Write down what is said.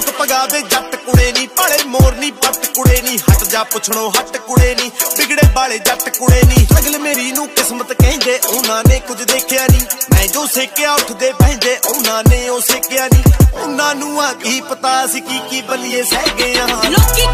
ਸ਼ੌਂਕ ਪਗਾਵੇ ਜੱਟ ਕੁੜੇ ਨਹੀਂ ਪਾਲੇ ਮੋਰ ਨਹੀਂ ਪੱਟ ਕੁੜੇ ਨਹੀਂ ਹਟ ਜਾ ਪੁੱਛਣੋ, ਹਟ ਕੁੜੇ ਨਹੀਂ ਵਿਗੜੇ ਬਾਲੇ ਜੱਟ ਕੁੜੇ ਨਹੀਂ ਅਗਲ ਮੇਰੀ ਨੂੰ ਕਿਸਮਤ ਕਹਿੰਦੇ, ਉਹਨਾਂ ਨੇ ਕੁਝ ਦੇਖਿਆ ਨਹੀਂ ਮੈਂ ਜੋ ਸੇਕਿਆ, ਉੱਠਦੇ ਬਹਿੰਦੇ, ਉਹਨਾਂ ਨੇ ਉਹ ਸੇਕਿਆ ਨਹੀਂ ਉਹਨਾਂ ਨੂੰ ਆ ਕੀ ਪਤਾ ਸੀ ਕੀ ਕੀ ਬਲੀਏ ਸਹਿ ਗਏ ਆ। ਲੋਕੀ